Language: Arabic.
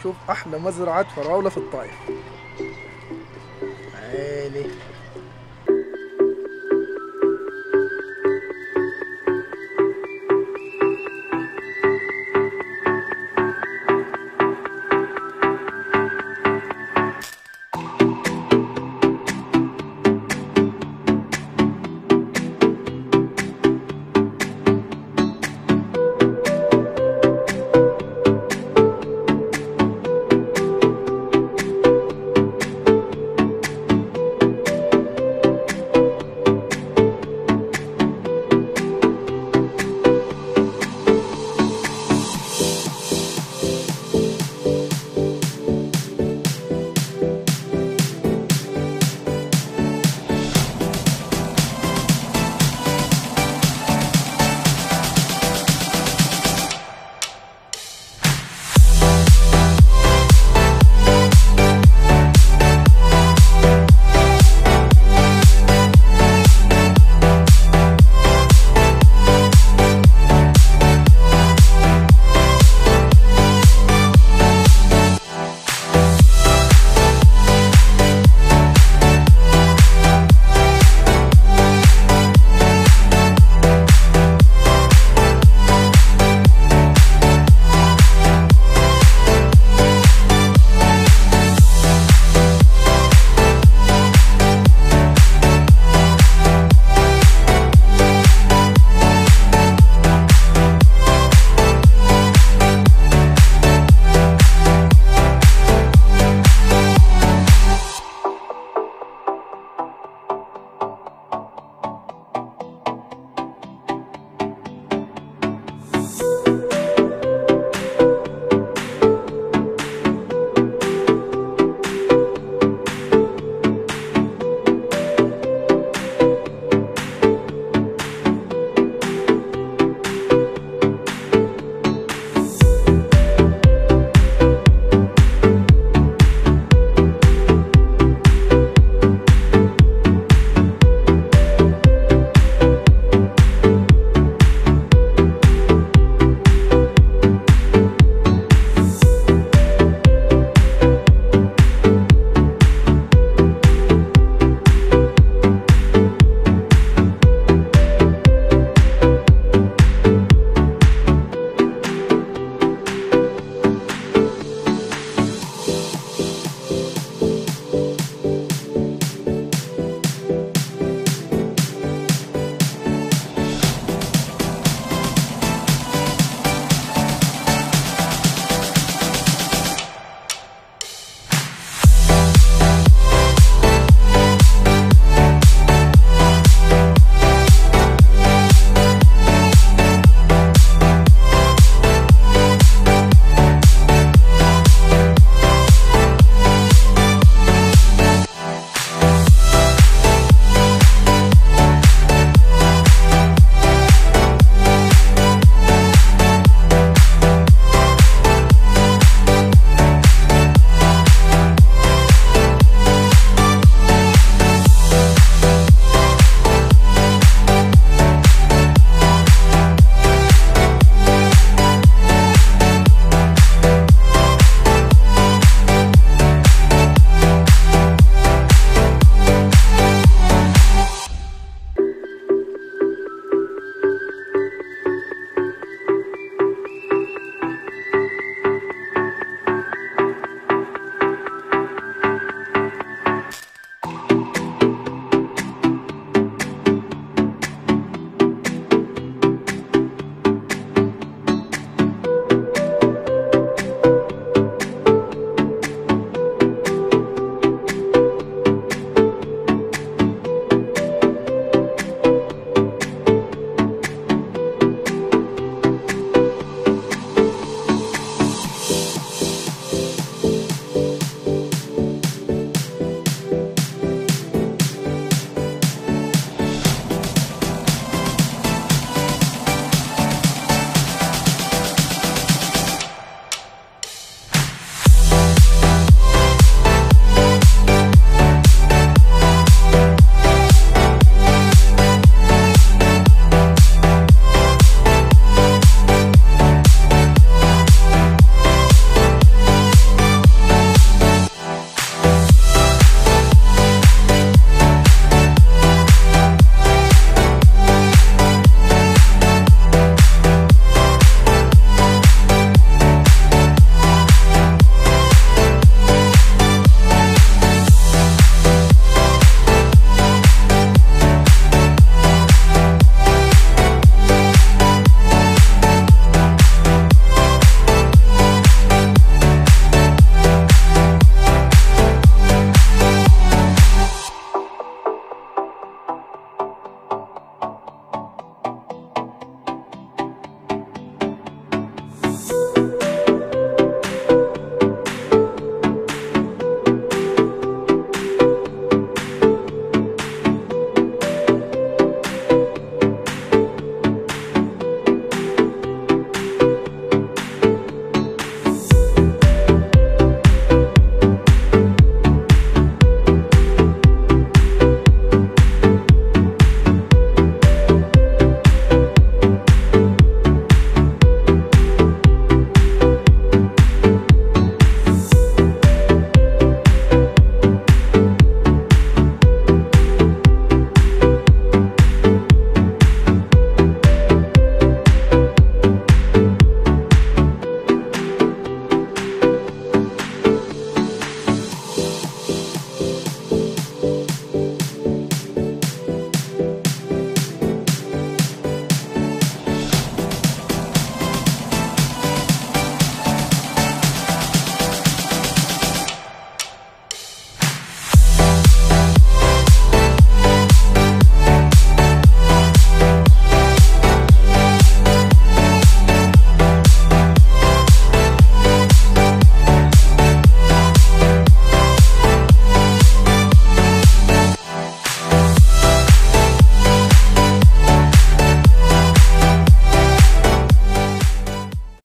أشوف أحلى مزرعة فراولة في الطايف عالي.